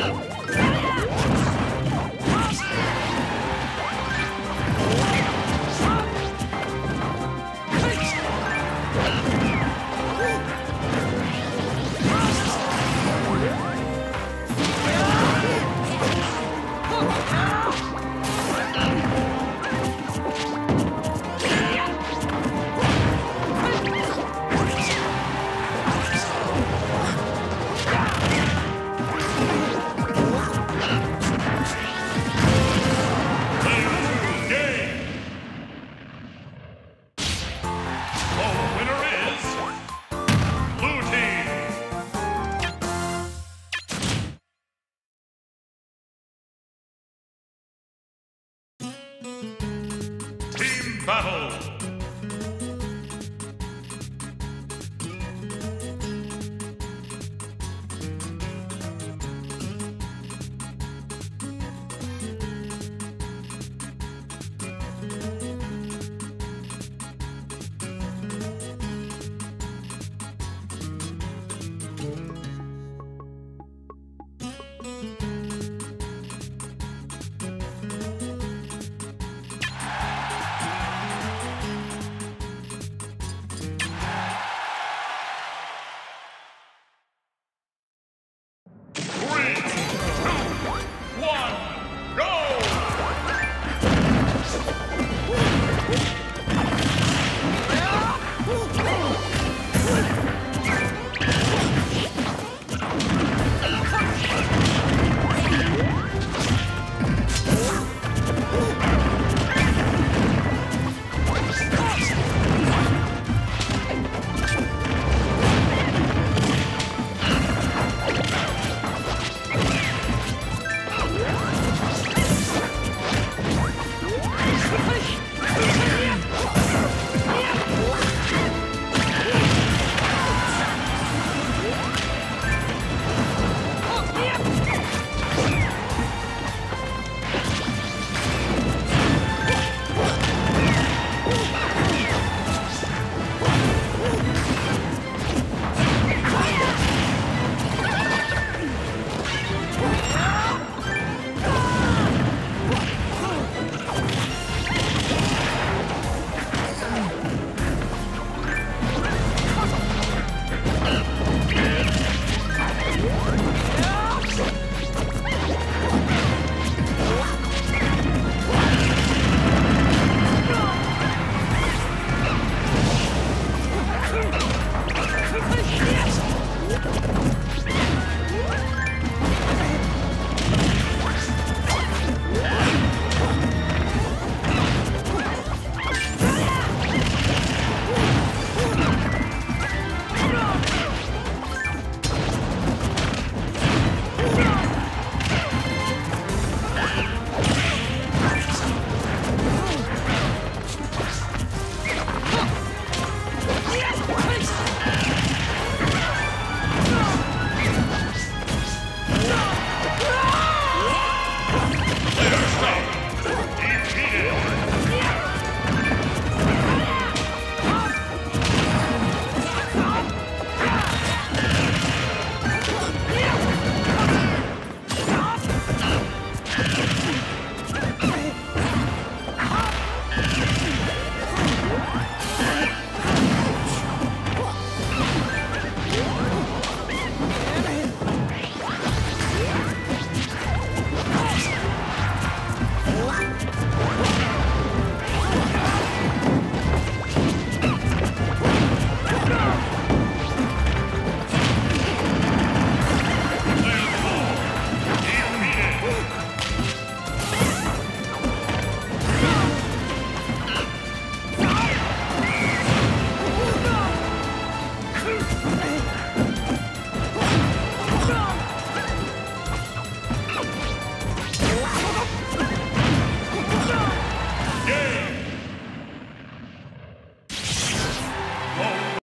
Come battle.